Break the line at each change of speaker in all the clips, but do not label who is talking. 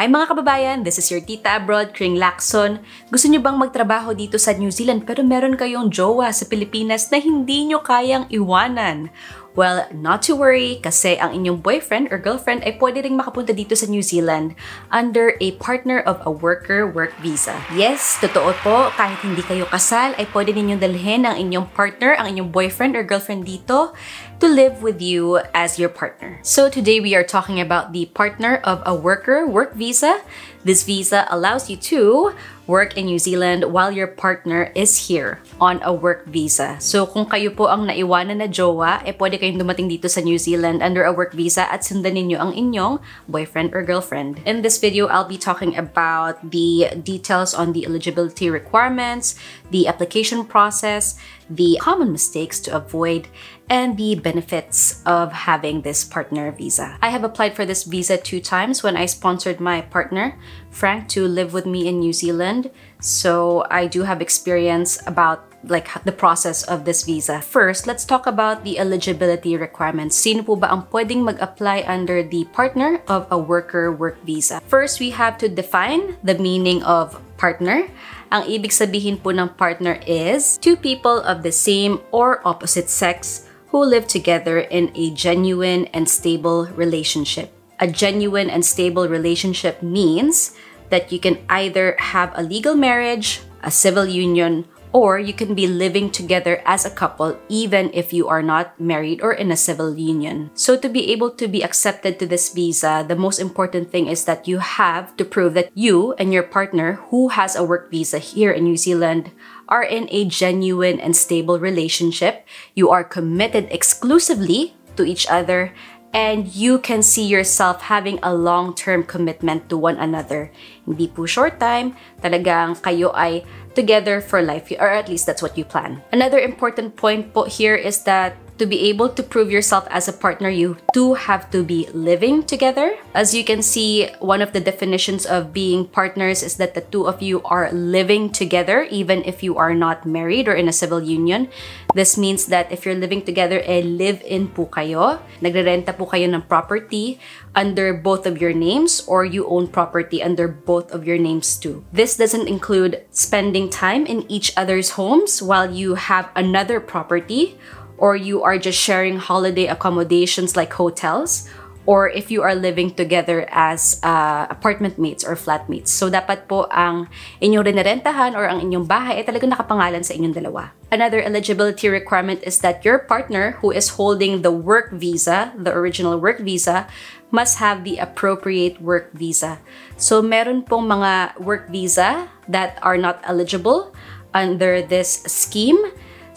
Hi mga kababayan, this is your tita abroad, Kring Lacson. Gusto nyo bang magtrabaho dito sa New Zealand pero meron kayong jowa sa Pilipinas na hindi nyo kayang iwanan? Well, not to worry kasi ang inyong boyfriend or girlfriend ay pwede ring makapunta dito sa New Zealand under a partner of a worker work visa. Yes, totoo po, kahit hindi kayo kasal ay pwede ninyong dalhin ang inyong partner, ang inyong boyfriend or girlfriend dito to live with you as your partner. So today we are talking about the partner of a worker work visa. This visa allows you to work in New Zealand while your partner is here on a work visa. So kung kayo po ang naiwanan na jowa, eh pwede kayong dumating dito sa New Zealand under a work visa at sundan ninyo ang inyong boyfriend or girlfriend. In this video, I'll be talking about the details on the eligibility requirements, the application process, the common mistakes to avoid, and the benefits of having this partner visa. I have applied for this visa two times when I sponsored my partner, Frank, to live with me in New Zealand. So I do have experience about like the process of this visa. First, let's talk about the eligibility requirements. Sino po ba ang pwedeng mag-apply under the partner of a worker work visa? First, we have to define the meaning of partner. Ang ibig sabihin po ng partner is two people of the same or opposite sex who live together in a genuine and stable relationship. A genuine and stable relationship means that you can either have a legal marriage, a civil union, or you can be living together as a couple even if you are not married or in a civil union. So to be able to be accepted to this visa, the most important thing is that you have to prove that you and your partner who has a work visa here in New Zealand are in a genuine and stable relationship. You are committed exclusively to each other and you can see yourself having a long-term commitment to one another. Hindi po short time, talagang kayo ay together for life, or at least that's what you plan. Another important point po here is that to be able to prove yourself as a partner, you do have to be living together. As you can see, one of the definitions of being partners is that the two of you are living together, even if you are not married or in a civil union. This means that if you're living together, eh, live-in po kayo. Nagrerenta po kayo ng property under both of your names or you own property under both of your names too. This doesn't include spending time in each other's homes while you have another property or you are just sharing holiday accommodations like hotels, or if you are living together as uh, apartment mates or flatmates. So dapat po ang inyong rinarentahan or ang inyong bahay ay talagang nakapangalan sa inyong dalawa. Another eligibility requirement is that your partner who is holding the work visa, the original work visa, must have the appropriate work visa. So meron pong mga work visa that are not eligible under this scheme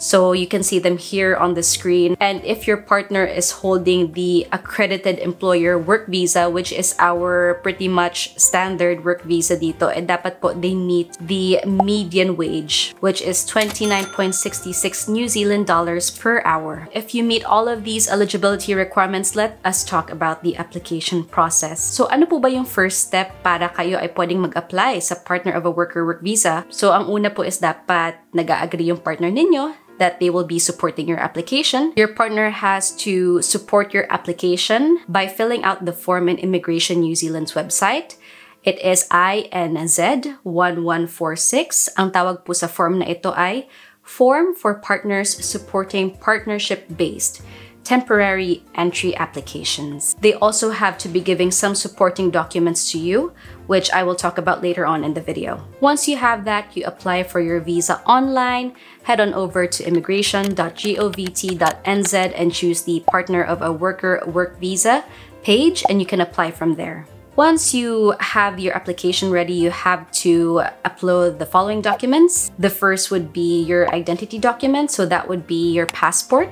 So you can see them here on the screen. And if your partner is holding the accredited employer work visa, which is our pretty much standard work visa dito, and dapat po they meet the median wage, which is 29.66 New Zealand dollars per hour. If you meet all of these eligibility requirements, let us talk about the application process. So ano po ba yung first step para kayo ay pwedeng mag-apply sa partner of a worker work visa? So ang una po is dapat nag-agree yung partner ninyo that they will be supporting your application. Your partner has to support your application by filling out the form in Immigration New Zealand's website. It is INZ1146. Ang tawag po sa form na ito ay Form for Partners Supporting Partnership-Based temporary entry applications. They also have to be giving some supporting documents to you, which I will talk about later on in the video. Once you have that, you apply for your visa online, head on over to immigration.govt.nz and choose the partner of a worker work visa page and you can apply from there. Once you have your application ready, you have to upload the following documents. The first would be your identity document, so that would be your passport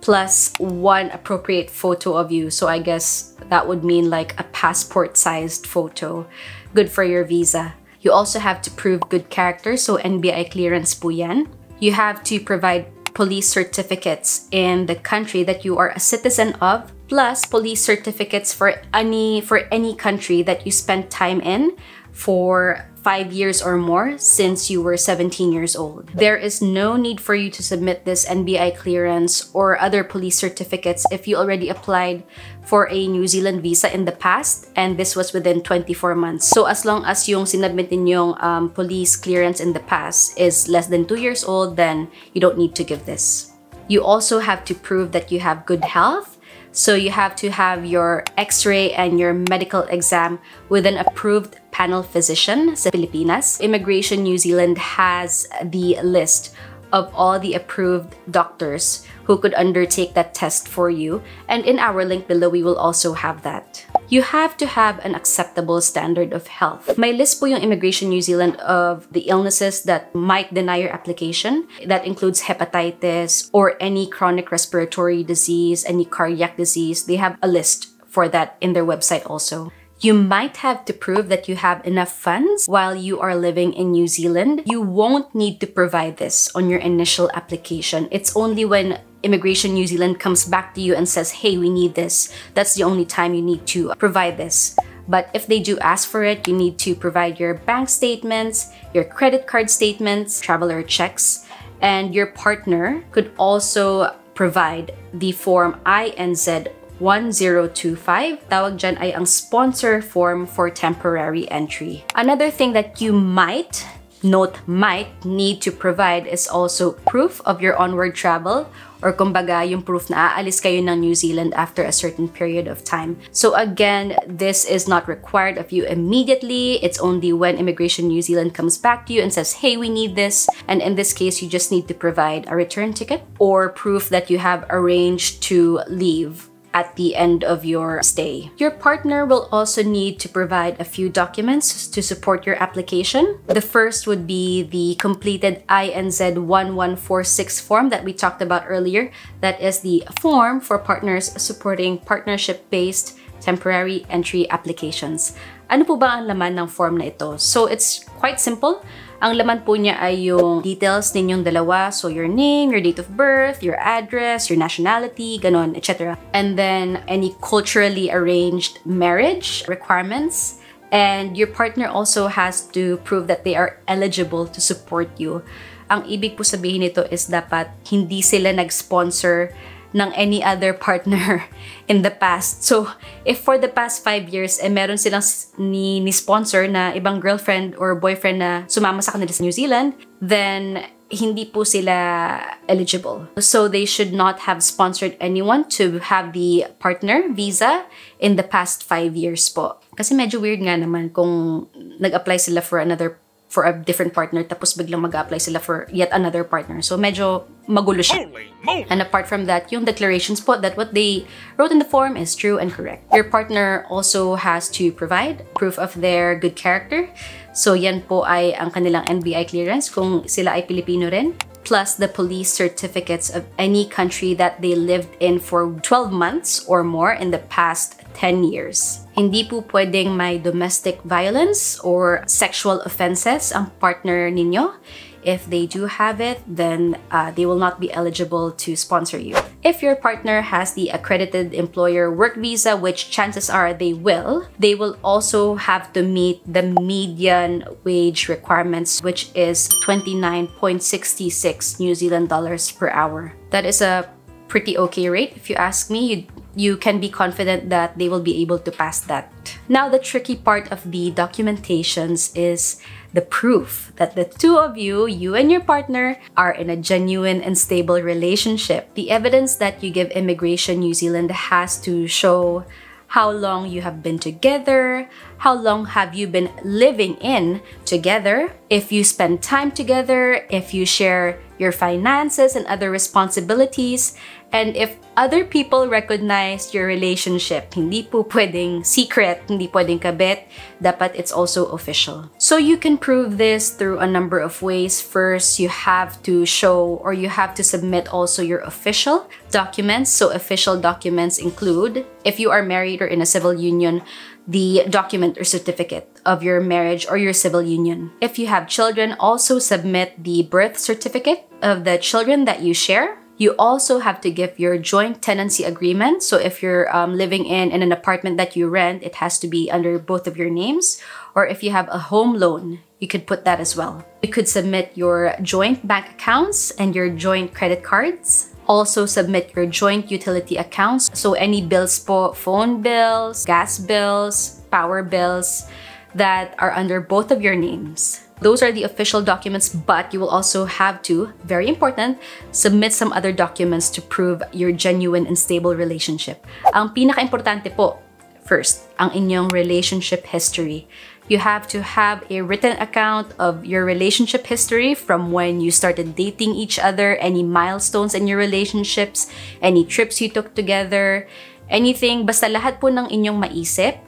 plus one appropriate photo of you. So I guess that would mean like a passport sized photo. Good for your visa. You also have to prove good character, so NBI clearance po yan. You have to provide police certificates in the country that you are a citizen of plus police certificates for any for any country that you spent time in for five years or more since you were 17 years old. There is no need for you to submit this NBI clearance or other police certificates if you already applied for a New Zealand visa in the past and this was within 24 months. So as long as yung sinubmit ninyong um, police clearance in the past is less than 2 years old, then you don't need to give this. You also have to prove that you have good health so you have to have your x-ray and your medical exam with an approved panel physician sa Pilipinas. Immigration New Zealand has the list of all the approved doctors who could undertake that test for you. And in our link below, we will also have that. You have to have an acceptable standard of health. May list po yung Immigration New Zealand of the illnesses that might deny your application. That includes hepatitis or any chronic respiratory disease, any cardiac disease. They have a list for that in their website also. You might have to prove that you have enough funds while you are living in New Zealand. You won't need to provide this on your initial application. It's only when Immigration New Zealand comes back to you and says, hey, we need this. That's the only time you need to provide this. But if they do ask for it, you need to provide your bank statements, your credit card statements, traveler checks, and your partner could also provide the form INZ 1025. Tawag dyan ay ang sponsor form for temporary entry. Another thing that you might note might need to provide is also proof of your onward travel or kumbaga yung proof na aalis kayo ng New Zealand after a certain period of time. So again, this is not required of you immediately. It's only when Immigration New Zealand comes back to you and says, hey, we need this. And in this case, you just need to provide a return ticket or proof that you have arranged to leave at the end of your stay. Your partner will also need to provide a few documents to support your application. The first would be the completed INZ 1146 form that we talked about earlier. That is the form for partners supporting partnership-based temporary entry applications. Ano po ba ang laman ng form na ito? So it's quite simple. Ang laman po niya ay yung details ninyong dalawa. So your name, your date of birth, your address, your nationality, ganon, etc. And then any culturally arranged marriage requirements. And your partner also has to prove that they are eligible to support you. Ang ibig po sabihin nito is dapat hindi sila nag-sponsor ng any other partner in the past. So, if for the past five years, eh, meron silang ni, ni sponsor na ibang girlfriend or boyfriend na sumama sa kanila sa New Zealand, then hindi po sila eligible. So they should not have sponsored anyone to have the partner visa in the past five years po. Kasi medyo weird nga naman kung nag-apply sila for another for a different partner tapos biglang mag-apply sila for yet another partner. So medyo magulo siya. And apart from that, yung declarations po that what they wrote in the form is true and correct. Your partner also has to provide proof of their good character. So yan po ay ang kanilang NBI clearance kung sila ay Pilipino rin plus the police certificates of any country that they lived in for 12 months or more in the past 10 years. Hindi po pwedeng may domestic violence or sexual offenses ang partner ninyo. If they do have it, then uh, they will not be eligible to sponsor you. If your partner has the accredited employer work visa, which chances are they will, they will also have to meet the median wage requirements, which is 29.66 New Zealand dollars per hour. That is a pretty okay rate. If you ask me, you, you can be confident that they will be able to pass that. Now, the tricky part of the documentations is the proof that the two of you, you and your partner, are in a genuine and stable relationship. The evidence that you give Immigration New Zealand has to show how long you have been together, how long have you been living in together, if you spend time together, if you share your finances and other responsibilities, and if other people recognize your relationship, hindi po pwedeng secret, hindi pwedeng kabit, dapat it's also official. So you can prove this through a number of ways. First, you have to show or you have to submit also your official documents. So official documents include, if you are married or in a civil union, the document or certificate of your marriage or your civil union. If you have children, also submit the birth certificate of the children that you share You also have to give your joint tenancy agreement. So if you're um, living in, in an apartment that you rent, it has to be under both of your names. Or if you have a home loan, you could put that as well. You could submit your joint bank accounts and your joint credit cards. Also submit your joint utility accounts. So any bills phone bills, gas bills, power bills that are under both of your names. Those are the official documents, but you will also have to, very important, submit some other documents to prove your genuine and stable relationship. Ang pinaka-importante po, first, ang inyong relationship history. You have to have a written account of your relationship history from when you started dating each other, any milestones in your relationships, any trips you took together, anything, basta lahat po ng inyong maisip,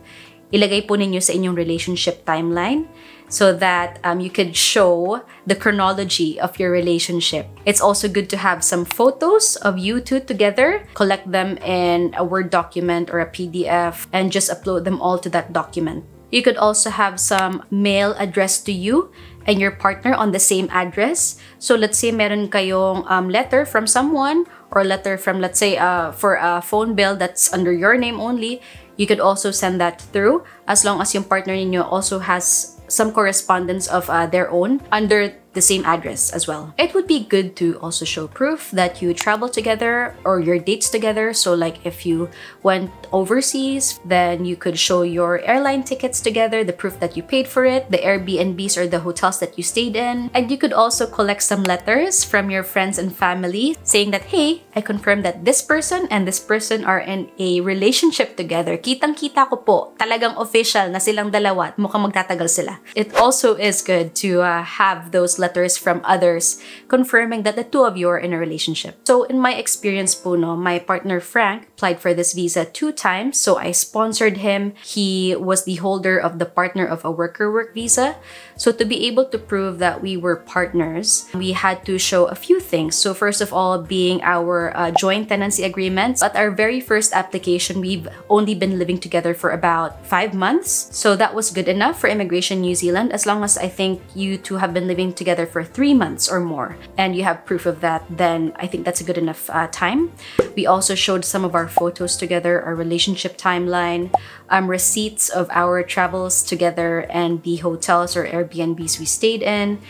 ilagay po ninyo sa inyong relationship timeline so that um, you could show the chronology of your relationship. It's also good to have some photos of you two together, collect them in a Word document or a PDF, and just upload them all to that document. You could also have some mail addressed to you and your partner on the same address. So let's say meron kayong um, letter from someone or letter from, let's say, uh, for a phone bill that's under your name only, you could also send that through as long as your partner ninyo also has some correspondence of uh, their own under the same address as well. It would be good to also show proof that you travel together or your dates together. So like if you went overseas, then you could show your airline tickets together, the proof that you paid for it, the Airbnbs or the hotels that you stayed in. And you could also collect some letters from your friends and family saying that, hey, I confirm that this person and this person are in a relationship together. Kitang-kita ko po, talagang official na silang dalawa mukhang magtatagal sila. It also is good to uh, have those letters from others confirming that the two of you are in a relationship. So in my experience po, no, my partner Frank applied for this visa two times. So I sponsored him. He was the holder of the partner of a worker work visa. So to be able to prove that we were partners, we had to show a few things. So first of all, being our uh, joint tenancy agreements. At our very first application, we've only been living together for about five months. So that was good enough for Immigration New Zealand as long as I think you two have been living together together for three months or more and you have proof of that, then I think that's a good enough uh, time. We also showed some of our photos together, our relationship timeline, um, receipts of our travels together and the hotels or Airbnbs we stayed in.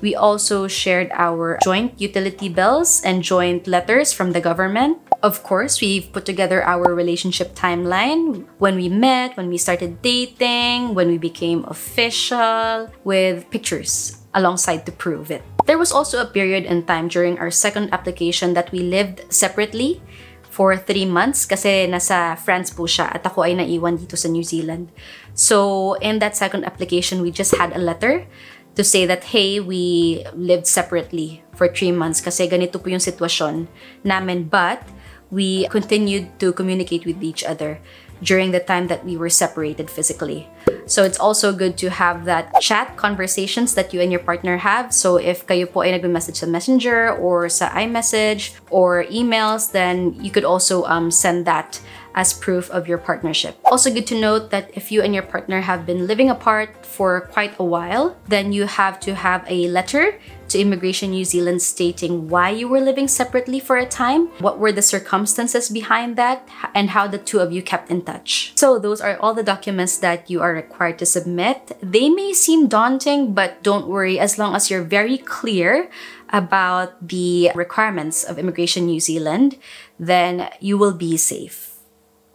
We also shared our joint utility bills and joint letters from the government. Of course, we've put together our relationship timeline when we met, when we started dating, when we became official, with pictures alongside to prove it. There was also a period in time during our second application that we lived separately for three months kasi nasa France po siya at ako ay naiwan dito sa New Zealand. So in that second application, we just had a letter to say that, hey, we lived separately for three months kasi ganito po yung sitwasyon namin. But we continued to communicate with each other during the time that we were separated physically. So it's also good to have that chat conversations that you and your partner have. So if kayo po ay nagme-message sa Messenger or sa iMessage or emails, then you could also um, send that as proof of your partnership. Also good to note that if you and your partner have been living apart for quite a while, then you have to have a letter to Immigration New Zealand stating why you were living separately for a time, what were the circumstances behind that, and how the two of you kept in touch. So those are all the documents that you are required to submit. They may seem daunting, but don't worry as long as you're very clear about the requirements of Immigration New Zealand, then you will be safe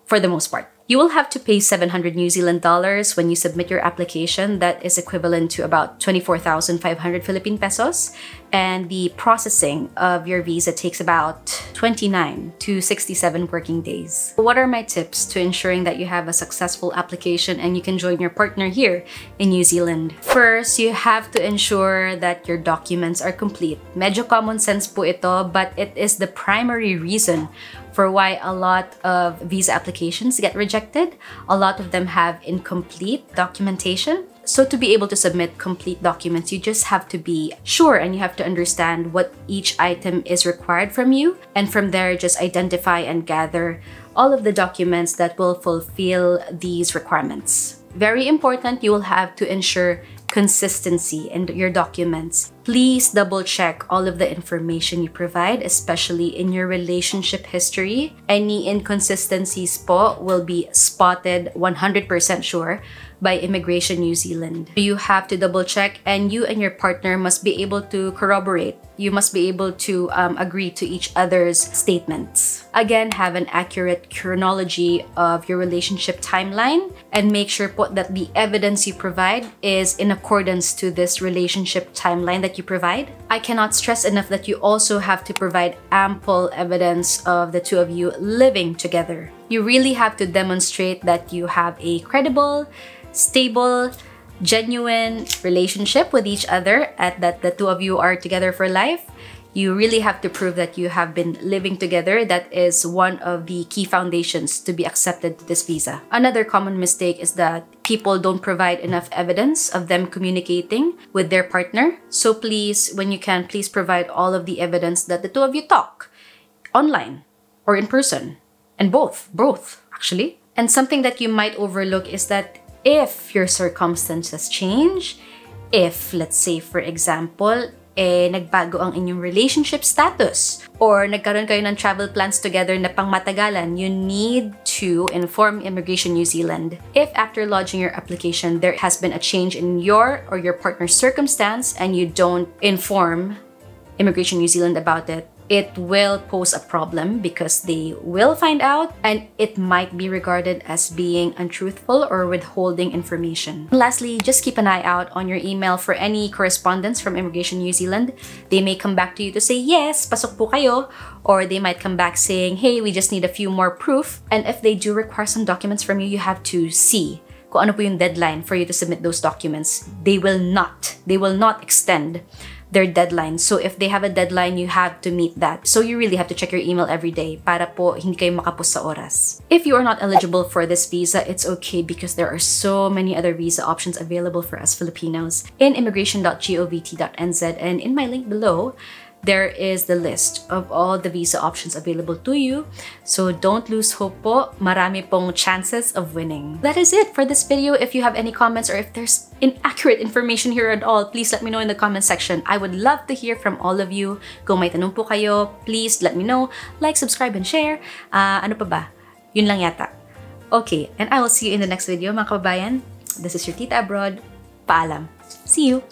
for the most part. You will have to pay 700 New Zealand dollars when you submit your application. That is equivalent to about 24,500 Philippine pesos. And the processing of your visa takes about 29 to 67 working days. What are my tips to ensuring that you have a successful application and you can join your partner here in New Zealand? First, you have to ensure that your documents are complete. Medyo common sense po ito, but it is the primary reason for why a lot of visa applications get rejected. A lot of them have incomplete documentation. So to be able to submit complete documents, you just have to be sure and you have to understand what each item is required from you. And from there, just identify and gather all of the documents that will fulfill these requirements. Very important, you will have to ensure consistency in your documents. Please double check all of the information you provide, especially in your relationship history. Any inconsistencies po will be spotted 100% sure by Immigration New Zealand. You have to double check and you and your partner must be able to corroborate. You must be able to um, agree to each other's statements. Again, have an accurate chronology of your relationship timeline and make sure po that the evidence you provide is in accordance to this relationship timeline that you provide. I cannot stress enough that you also have to provide ample evidence of the two of you living together. You really have to demonstrate that you have a credible, stable, genuine relationship with each other and that the two of you are together for life you really have to prove that you have been living together. That is one of the key foundations to be accepted to this visa. Another common mistake is that people don't provide enough evidence of them communicating with their partner. So please, when you can, please provide all of the evidence that the two of you talk online or in person. And both, both actually. And something that you might overlook is that if your circumstances change, if, let's say, for example, eh, nagbago ang inyong relationship status or nagkaroon kayo ng travel plans together na pangmatagalan, you need to inform Immigration New Zealand. If after lodging your application, there has been a change in your or your partner's circumstance and you don't inform Immigration New Zealand about it, it will pose a problem because they will find out and it might be regarded as being untruthful or withholding information. Lastly, just keep an eye out on your email for any correspondence from Immigration New Zealand. They may come back to you to say, yes, pasok po kayo, or they might come back saying, hey, we just need a few more proof. And if they do require some documents from you, you have to see kung ano po yung deadline for you to submit those documents. They will not, they will not extend their deadline. So if they have a deadline, you have to meet that. So you really have to check your email every day para po hindi kayo makapos sa oras. If you are not eligible for this visa, it's okay because there are so many other visa options available for us Filipinos in immigration.govt.nz and in my link below there is the list of all the visa options available to you. So don't lose hope po. Marami pong chances of winning. That is it for this video. If you have any comments or if there's inaccurate information here at all, please let me know in the comment section. I would love to hear from all of you. Kung may tanong po kayo, please let me know. Like, subscribe, and share. Uh, ano pa ba? Yun lang yata. Okay, and I will see you in the next video mga kababayan. This is your Tita Abroad. Paalam. See you!